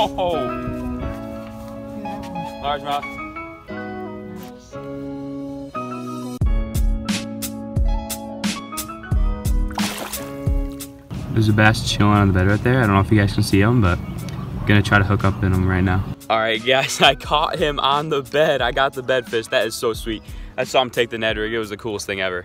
Oh. Largemouth. There's a bass chilling on the bed right there. I don't know if you guys can see him, but I'm gonna try to hook up in him right now. All right, guys, I caught him on the bed. I got the bed fish. That is so sweet. I saw him take the Ned rig. It was the coolest thing ever.